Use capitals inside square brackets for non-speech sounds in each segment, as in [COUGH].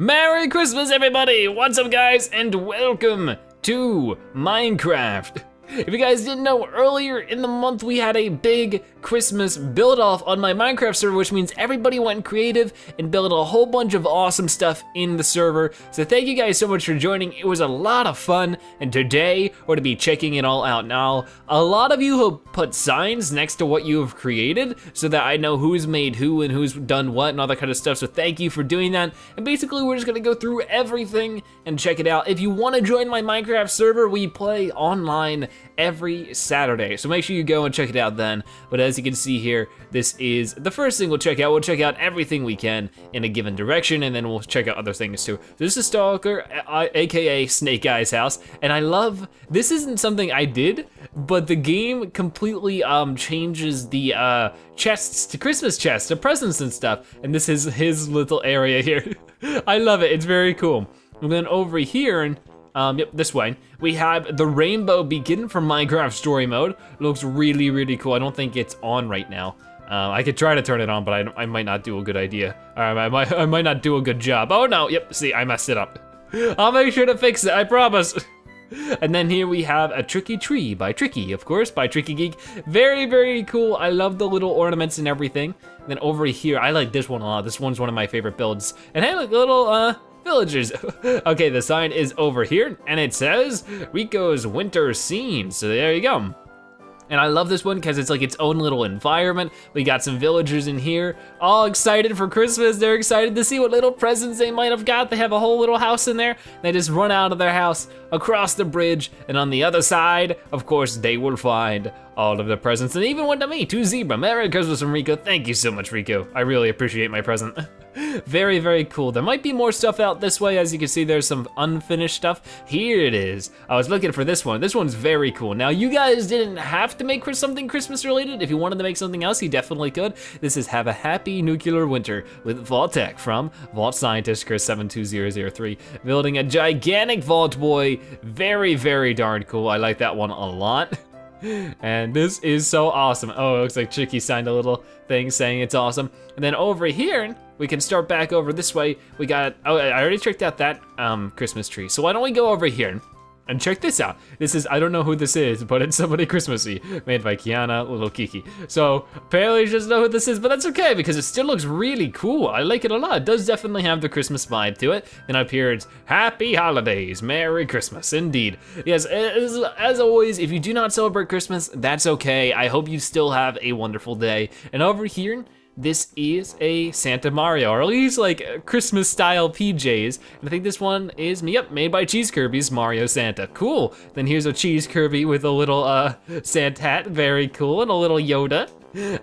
Merry Christmas, everybody! What's up, guys, and welcome to Minecraft. If you guys didn't know, earlier in the month we had a big Christmas build off on my Minecraft server, which means everybody went creative and built a whole bunch of awesome stuff in the server. So thank you guys so much for joining. It was a lot of fun, and today we're going to be checking it all out. Now, a lot of you have put signs next to what you have created so that I know who's made who and who's done what and all that kind of stuff. So thank you for doing that. And basically, we're just gonna go through everything and check it out. If you wanna join my Minecraft server, we play online every Saturday. So make sure you go and check it out then. But as you can see here, this is the first thing we'll check out. We'll check out everything we can in a given direction and then we'll check out other things too. This is Stalker, AKA Snake Eyes house. And I love, this isn't something I did, but the game completely um, changes the uh, chests to Christmas chests, to presents and stuff. And this is his little area here. [LAUGHS] I love it, it's very cool. And then over here, and um, yep, this way. We have the rainbow beacon from Minecraft story mode. Looks really, really cool. I don't think it's on right now. Uh, I could try to turn it on, but I, I might not do a good idea. I might, I might not do a good job. Oh no, yep, see, I messed it up. [GASPS] I'll make sure to fix it, I promise. [LAUGHS] And then here we have a Tricky Tree by Tricky, of course, by Tricky Geek. Very, very cool. I love the little ornaments and everything. And then over here, I like this one a lot. This one's one of my favorite builds. And hey, look, a little, uh, villagers. [LAUGHS] okay, the sign is over here and it says Rico's winter scene. So there you go. And I love this one because it's like its own little environment. We got some villagers in here, all excited for Christmas. They're excited to see what little presents they might have got. They have a whole little house in there. They just run out of their house, across the bridge, and on the other side, of course, they will find all of the presents, and even one to me, to Zebra. Merry Christmas from Rico. Thank you so much, Rico. I really appreciate my present. [LAUGHS] [LAUGHS] very, very cool. There might be more stuff out this way. As you can see, there's some unfinished stuff. Here it is. I was looking for this one. This one's very cool. Now, you guys didn't have to make something Christmas related. If you wanted to make something else, you definitely could. This is Have a Happy Nuclear Winter with Vault-Tec from Vault Scientist Chris72003. Building a gigantic Vault Boy. Very, very darn cool. I like that one a lot. [LAUGHS] and this is so awesome. Oh, it looks like Chicky signed a little thing saying it's awesome. And then over here, we can start back over this way. We got, oh, I already checked out that um, Christmas tree. So why don't we go over here and check this out. This is, I don't know who this is, [LAUGHS] but it's somebody Christmassy, made by Kiana Little Kiki. So apparently she doesn't know who this is, but that's okay because it still looks really cool. I like it a lot. It does definitely have the Christmas vibe to it. And up here it's Happy Holidays, Merry Christmas, indeed. Yes, as, as always, if you do not celebrate Christmas, that's okay. I hope you still have a wonderful day. And over here, this is a Santa Mario, or at least like Christmas style PJs. And I think this one is, me yep, made by Cheese Kirby's Mario Santa. Cool. Then here's a Cheese Kirby with a little uh, Santa hat, very cool, and a little Yoda.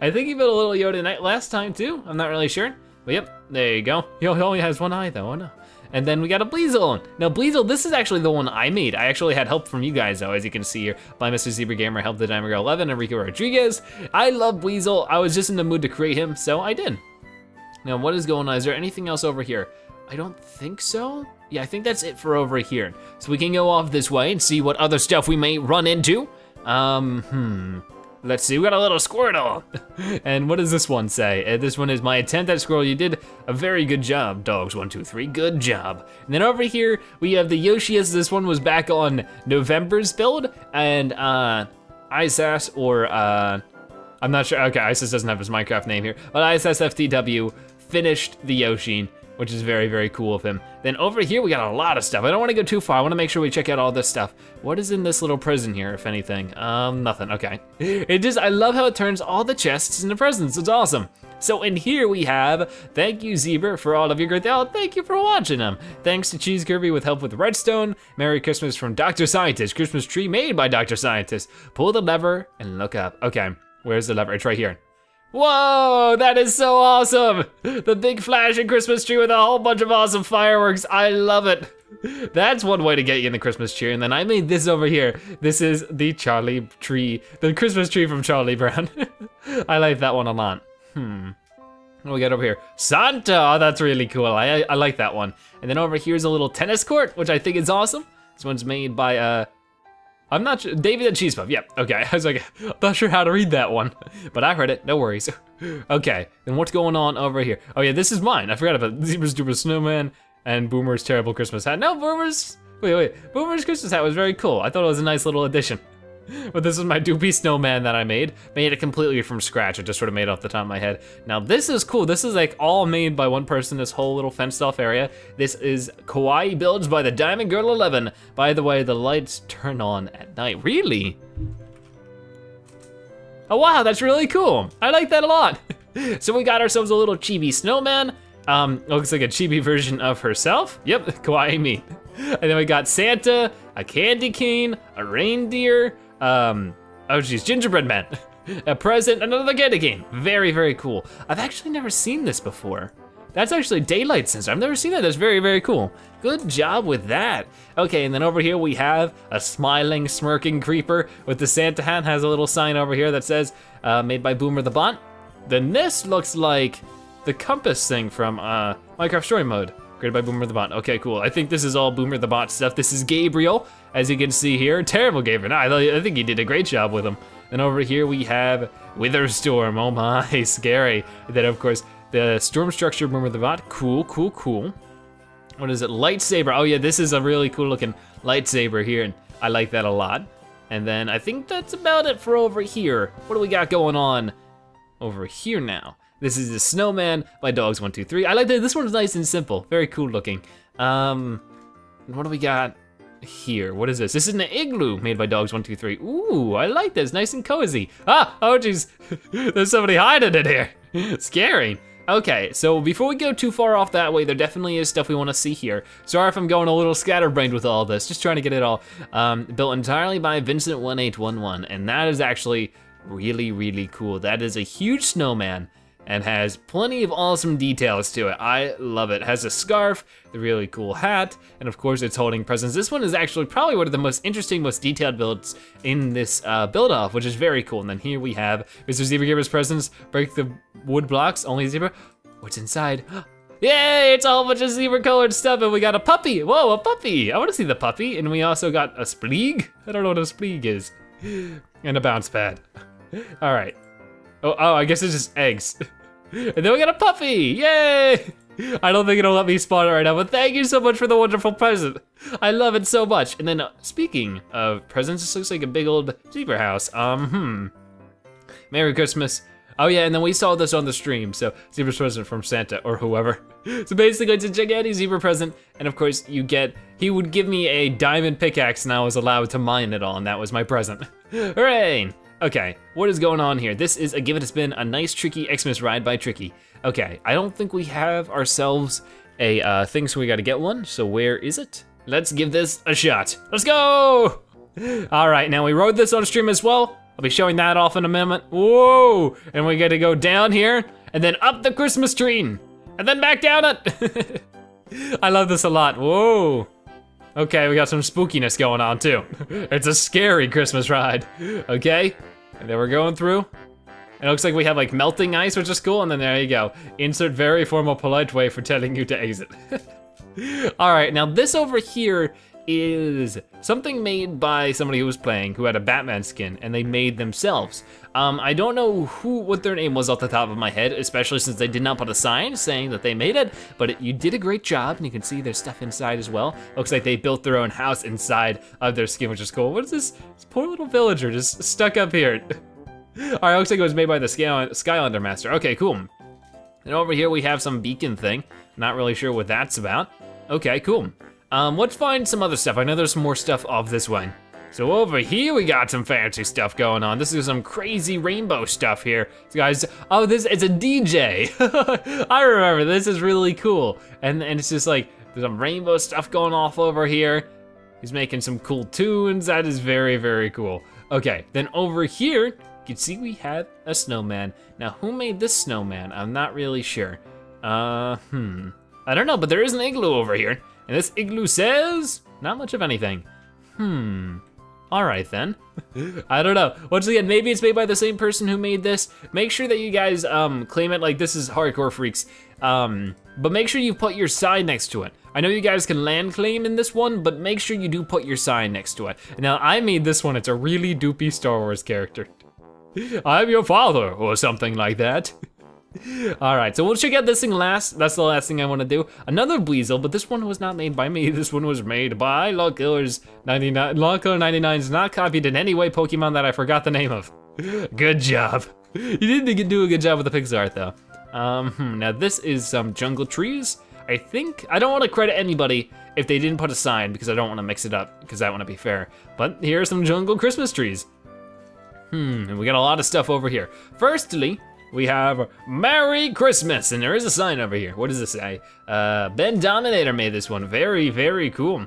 I think he built a little Yoda last time too, I'm not really sure. But yep, there you go. He only has one eye though, oh no. And then we got a Buizel. Now Buizel, this is actually the one I made. I actually had help from you guys though, as you can see here, by Mr. Zebra Gamer, helped the Diamond Girl 11, Enrico Rodriguez. I love Buizel. I was just in the mood to create him, so I did. Now what is going on? Is there anything else over here? I don't think so. Yeah, I think that's it for over here. So we can go off this way and see what other stuff we may run into. Um, hmm. Let's see, we got a little Squirtle. [LAUGHS] and what does this one say? Uh, this one is my attempt at Squirtle. You did a very good job, dogs, one, two, three, good job. And then over here, we have the Yoshias. This one was back on November's build, and uh, Isas, or uh, I'm not sure, okay, Isis doesn't have his Minecraft name here, but ISSFTW finished the Yoshi which is very, very cool of him. Then over here, we got a lot of stuff. I don't wanna go too far. I wanna make sure we check out all this stuff. What is in this little prison here, if anything? Um, nothing, okay. [LAUGHS] It just, I love how it turns all the chests into presents. It's awesome. So in here we have, thank you Zebra for all of your great, oh, thank you for watching them. Thanks to Cheese Kirby with help with redstone. Merry Christmas from Dr. Scientist, Christmas tree made by Dr. Scientist. Pull the lever and look up. Okay, where's the lever? It's right here. Whoa, that is so awesome! The big flashing Christmas tree with a whole bunch of awesome fireworks. I love it. That's one way to get you in the Christmas tree. And then I made this over here. This is the Charlie tree, the Christmas tree from Charlie Brown. [LAUGHS] I like that one a lot. Hmm. What do we got over here? Santa, oh, that's really cool. I, I like that one. And then over here's a little tennis court, which I think is awesome. This one's made by uh, I'm not sure, David and Cheese Puff, yep, okay. [LAUGHS] I was like, I'm not sure how to read that one, [LAUGHS] but I heard it, no worries. [LAUGHS] okay, then what's going on over here? Oh yeah, this is mine, I forgot about Zebra's Stupid Snowman. and Boomer's terrible Christmas hat. No, Boomer's, wait, wait, Boomer's Christmas hat was very cool. I thought it was a nice little addition. [LAUGHS] But this is my doopy snowman that I made. Made it completely from scratch. I just sort of made it off the top of my head. Now this is cool. This is like all made by one person, this whole little fenced off area. This is Kawaii Builds by the Diamond Girl 11. By the way, the lights turn on at night. Really? Oh wow, that's really cool. I like that a lot. [LAUGHS] so we got ourselves a little chibi snowman. Um, looks like a chibi version of herself. Yep, [LAUGHS] kawaii me. And then we got Santa, a candy cane, a reindeer, um, oh geez, gingerbread man, [LAUGHS] a present, another get again. Very, very cool. I've actually never seen this before. That's actually daylight sensor. I've never seen that. That's very, very cool. Good job with that. Okay, and then over here we have a smiling, smirking creeper with the Santa hat. Has a little sign over here that says, uh, made by Boomer the Bot. Then this looks like the compass thing from uh, Minecraft Story Mode. Created by Boomer the Bot. Okay, cool. I think this is all Boomer the Bot stuff. This is Gabriel, as you can see here. Terrible Gabriel. I, I think he did a great job with him. And over here we have Witherstorm. Oh my, [LAUGHS] scary. Then of course, the storm structure Boomer the Bot. Cool, cool, cool. What is it? Lightsaber. Oh yeah, this is a really cool looking lightsaber here, and I like that a lot. And then I think that's about it for over here. What do we got going on over here now? This is the Snowman by Dogs123. I like that this one's nice and simple, very cool looking. Um, what do we got here? What is this? This is an igloo made by Dogs123. Ooh, I like this, nice and cozy. Ah, oh geez, [LAUGHS] there's somebody hiding in here. [LAUGHS] Scary. Okay, so before we go too far off that way, there definitely is stuff we wanna see here. Sorry if I'm going a little scatterbrained with all this, just trying to get it all. Um, built entirely by Vincent1811, and that is actually really, really cool. That is a huge snowman and has plenty of awesome details to it. I love it. it. Has a scarf, the really cool hat, and of course it's holding presents. This one is actually probably one of the most interesting, most detailed builds in this uh, build off, which is very cool. And then here we have Mr. Zebra Gamer's presents, break the wood blocks, only zebra. What's inside? [GASPS] Yay, it's a whole bunch of zebra colored stuff and we got a puppy. Whoa, a puppy. I wanna see the puppy. And we also got a spleeg. I don't know what a spleeg is. [GASPS] And a bounce pad. [LAUGHS] All right. Oh, oh, I guess it's just eggs. [LAUGHS] And then we got a puppy, yay! I don't think it'll let me spawn it right now, but thank you so much for the wonderful present. I love it so much. And then uh, speaking of presents, this looks like a big old zebra house. Um, hmm. Merry Christmas. Oh yeah, and then we saw this on the stream, so zebra present from Santa or whoever. [LAUGHS] So basically it's a gigantic zebra present, and of course you get, he would give me a diamond pickaxe and I was allowed to mine it all, and that was my present. [LAUGHS] Hooray! Okay, what is going on here? This is a Give It a Spin, a nice Tricky Xmas ride by Tricky. Okay, I don't think we have ourselves a uh, thing, so we gotta get one. So where is it? Let's give this a shot. Let's go! [LAUGHS] All right, now we rode this on stream as well. I'll be showing that off in a moment. Whoa! And we gotta go down here, and then up the Christmas tree, and then back down it. [LAUGHS] I love this a lot, whoa. Okay, we got some spookiness going on too. [LAUGHS] it's a scary Christmas ride, okay? And then we're going through. It looks like we have like melting ice, which is cool, and then there you go. Insert very formal polite way for telling you to exit. [LAUGHS] All right, now this over here is something made by somebody who was playing who had a Batman skin and they made themselves. Um, I don't know who what their name was off the top of my head, especially since they did not put a sign saying that they made it, but it, you did a great job and you can see there's stuff inside as well. Looks like they built their own house inside of their skin, which is cool. What is this, this poor little villager just stuck up here? [LAUGHS] All right, looks like it was made by the Skylander Master. Okay, cool. And over here we have some beacon thing. Not really sure what that's about. Okay, cool. Um, let's find some other stuff. I know there's some more stuff off this way. So over here we got some fancy stuff going on. This is some crazy rainbow stuff here. So guys, oh, this it's a DJ. [LAUGHS] I remember, this is really cool. And, and it's just like, there's some rainbow stuff going off over here. He's making some cool tunes. That is very, very cool. Okay, then over here, you can see we have a snowman. Now, who made this snowman? I'm not really sure. Uh, hmm. I don't know, but there is an igloo over here. And this igloo says, not much of anything. Hmm, all right then. [LAUGHS] I don't know. Once again, maybe it's made by the same person who made this. Make sure that you guys um, claim it like this is Hardcore Freaks. Um, but make sure you put your sign next to it. I know you guys can land claim in this one, but make sure you do put your sign next to it. Now, I made this one, it's a really doopy Star Wars character. [LAUGHS] I'm your father, or something like that. [LAUGHS] [LAUGHS] All right, so we'll check out this thing last. That's the last thing I wanna do. Another Buizel, but this one was not made by me. This one was made by Lawkiller's 99. Lawkiller 99 is not copied in any way Pokemon that I forgot the name of. [LAUGHS] Good job. [LAUGHS] You did do a good job with the pixel art though. Um, hmm, now this is some jungle trees. I think, I don't wanna credit anybody if they didn't put a sign because I don't wanna mix it up because I wanna be fair. But here are some jungle Christmas trees. Hmm, and we got a lot of stuff over here. Firstly, we have Merry Christmas, and there is a sign over here. What does it say? Uh, Ben Dominator made this one. Very, very cool.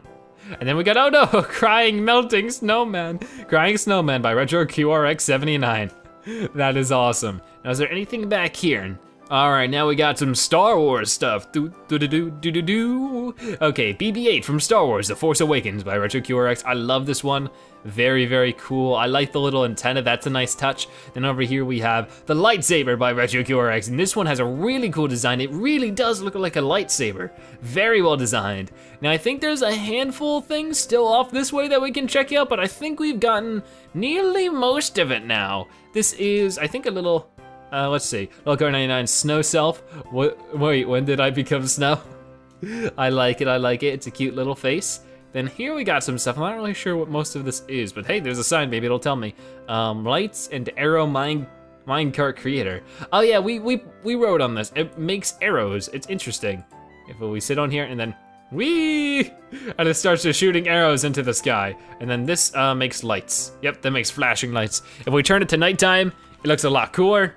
And then we got, oh no, [LAUGHS] Crying Melting Snowman. Crying Snowman by Retro QRX79. [LAUGHS] That is awesome. Now, is there anything back here? All right, now we got some Star Wars stuff. Do do do do do do. Okay, BB-8 from Star Wars: The Force Awakens by Retro QRX. I love this one. Very very cool. I like the little antenna. That's a nice touch. Then over here we have the lightsaber by Retro QRX, and this one has a really cool design. It really does look like a lightsaber. Very well designed. Now I think there's a handful of things still off this way that we can check out, but I think we've gotten nearly most of it now. This is, I think, a little uh, let's see. Loco 99 Snow Self. What, wait, when did I become Snow? [LAUGHS] I like it, I like it. It's a cute little face. Then here we got some stuff. I'm not really sure what most of this is, but hey, there's a sign, maybe it'll tell me. Um, lights and arrow mine minecart creator. Oh yeah, we we we wrote on this. It makes arrows. It's interesting. If we sit on here and then wee, and it starts just shooting arrows into the sky. And then this uh, makes lights. Yep, that makes flashing lights. If we turn it to nighttime, it looks a lot cooler.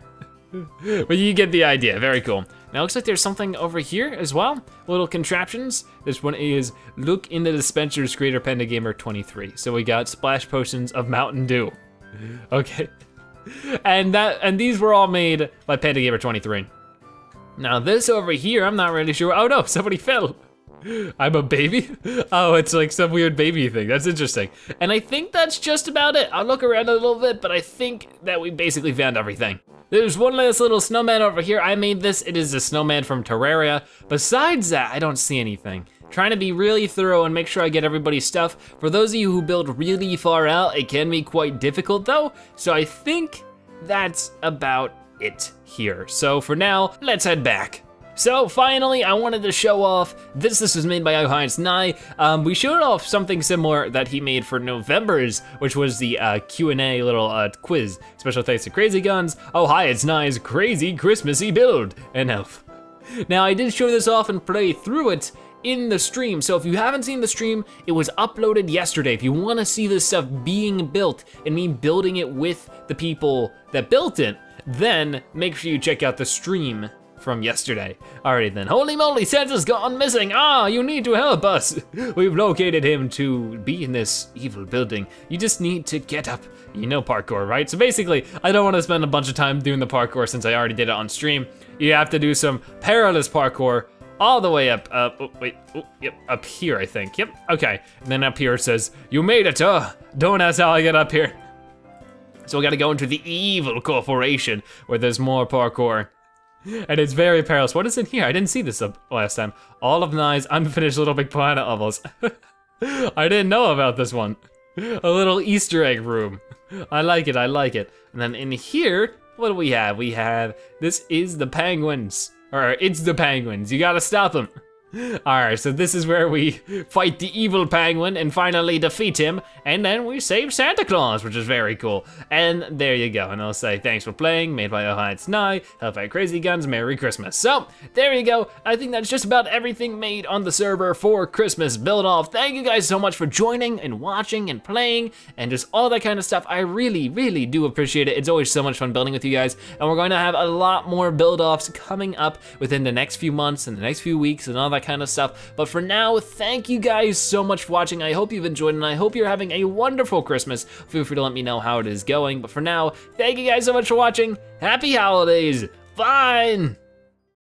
[LAUGHS] but you get the idea, very cool. Now looks like there's something over here as well, little contraptions. This one is look in the dispensers creator Panda Gamer 23. So we got splash potions of Mountain Dew. [LAUGHS] Okay. And that and these were all made by Panda Gamer 23. Now this over here, I'm not really sure. Oh no, [LAUGHS] somebody fell. I'm a baby? Oh, it's like some weird baby thing. That's interesting. And I think that's just about it. I'll look around a little bit, but I think that we basically found everything. There's one last little snowman over here. I made this, it is a snowman from Terraria. Besides that, I don't see anything. Trying to be really thorough and make sure I get everybody's stuff. For those of you who build really far out, it can be quite difficult though. So I think that's about it here. So for now, let's head back. So finally, I wanted to show off, this this was made by Ohio Nye. Um, we showed off something similar that he made for November's, which was the uh, Q&A little uh, quiz. Special thanks to Crazy Guns, Oh hi, it's Nye's crazy Christmassy build, and Elf. [LAUGHS] Now I did show this off and play through it in the stream. So if you haven't seen the stream, it was uploaded yesterday. If you wanna see this stuff being built and me building it with the people that built it, then make sure you check out the stream from yesterday. Alrighty then, holy moly, Santa's gone missing. Ah, you need to help us. [LAUGHS] We've located him to be in this evil building. You just need to get up. You know parkour, right? So basically, I don't want to spend a bunch of time doing the parkour since I already did it on stream. You have to do some perilous parkour all the way up, uh, oh, wait, oh, yep, up here, I think, yep, okay. And then up here it says, you made it, uh, don't ask how I get up here. So we gotta go into the evil corporation where there's more parkour and it's very perilous. What is in here? I didn't see this last time. All of Nye's unfinished Little Big Planet levels. [LAUGHS] I didn't know about this one. A little Easter egg room. I like it, I like it. And then in here, what do we have? We have, this is the penguins. Or it's the penguins, you gotta stop them. Alright, so this is where we fight the evil penguin and finally defeat him, and then we save Santa Claus, which is very cool. And there you go, and I'll say thanks for playing, made by Ohio Nye, Hellfire Crazy Guns, Merry Christmas. So, there you go, I think that's just about everything made on the server for Christmas Build Off. Thank you guys so much for joining and watching and playing, and just all that kind of stuff. I really, really do appreciate it. It's always so much fun building with you guys, and we're going to have a lot more build offs coming up within the next few months and the next few weeks and all kind of stuff. But for now, thank you guys so much for watching. I hope you've enjoyed and I hope you're having a wonderful Christmas. Feel free to let me know how it is going. But for now, thank you guys so much for watching. Happy holidays. Fine.